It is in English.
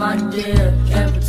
my dear.